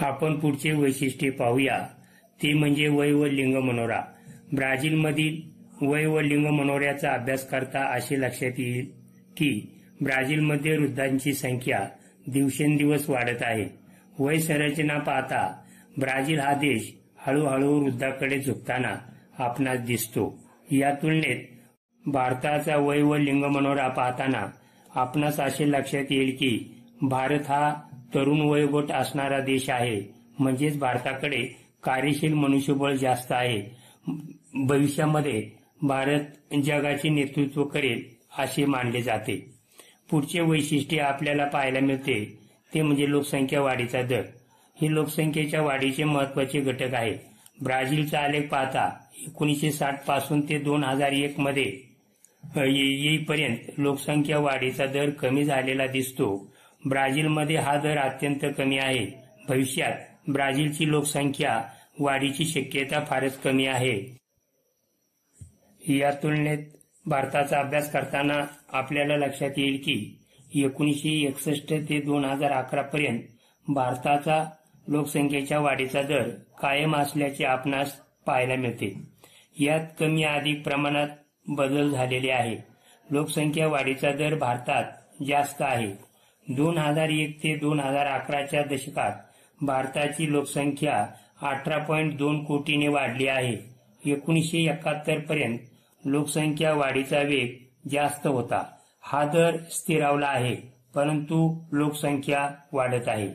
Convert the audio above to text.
आपण पुढचे वैशिष्ट्ये पाहूया. ते म्हणजे वय व लिंग मनोरा. ब्राझीलमधील वय व लिंग मनोऱ्याचा अभ्यास करता असे लक्षात येईल की ब्राझीलमध्ये वृद्धांची संख्या दिवसेंदिवस वाढत आहे. वय संरचना पाहता ब्राझील हा देश हळूहळू वृद्धाकडे झुकताना आपणास दिसतो. या तुलनेत भारताचा वय व लिंग मनोरा पाहताना आपणास असे लक्षात येईल की भारत हा तरुण वयोगट असणारा देश आहे. म्हणजेच भारताकडे कार्यशील मनुष्यबळ जास्त आहे. भविष्यामध्ये भारत जगाचे नेतृत्व करेल असे मानले जाते. पुढचे वैशिष्ट्य आपल्याला पाहायला मिळते. ते म्हणजे लोकसंख्या वाढीचा दर. हे लोकसंख्येच्या वाढीचे महत्त्वाचे घटक आहे. ब्राझीलचा आलेख पाहता एकोणीसशे साठपासून ते दोन हजार एक मध्ये येईपर्यंत लोकसंख्या वाढीचा दर कमी झालेला दिसतो. ब्राझीलमध्ये हा दर अत्यंत कमी आहे. भविष्यात ब्राझीलची लोकसंख्या वाढीची शक्यता फारच कमी आहे. या तुलनेत भारताचा अभ्यास करताना आपल्याला लक्षात येईल की एकोणीसशे एकसष्ट ते दोन हजार अकरा पर्यंत भारताचा लोकसंख्येच्या वाढीचा दर कायम असल्याचे आपणास पाहायला मिळते. यात कमी अधिक प्रमाणात बदल झालेले आहे. लोकसंख्या वाढीचा दर भारतात जास्त आहे. दोन हजार एक ते दोन हजार अकराच्या दशकात भारताची लोकसंख्या अठरा पॉईंट दोन कोटीने वाढली आहे. एकोणीसशे एकाहत्तर पर्यंत लोकसंख्या वाढीचा वेग जास्त होता. हा दर स्थिरावला आहे परंतु लोकसंख्या वाढत आहे.